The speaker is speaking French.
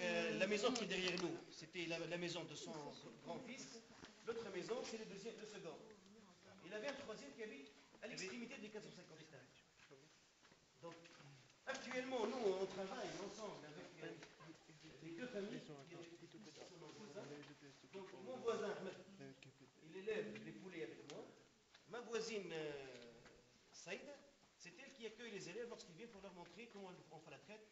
Euh, la maison qui est derrière nous, c'était la, maison de son grand-fils. L'autre maison, c'est le deuxième, le second. Il avait un troisième qui habite à l'extrémité des 450 hectares. Donc actuellement, nous, on travaille ensemble avec euh, les deux familles. Donc mon voisin, il élève les poulets avec moi. Ma voisine, euh, Saïd, c'est elle qui accueille les élèves lorsqu'ils viennent pour leur montrer comment on fait la traite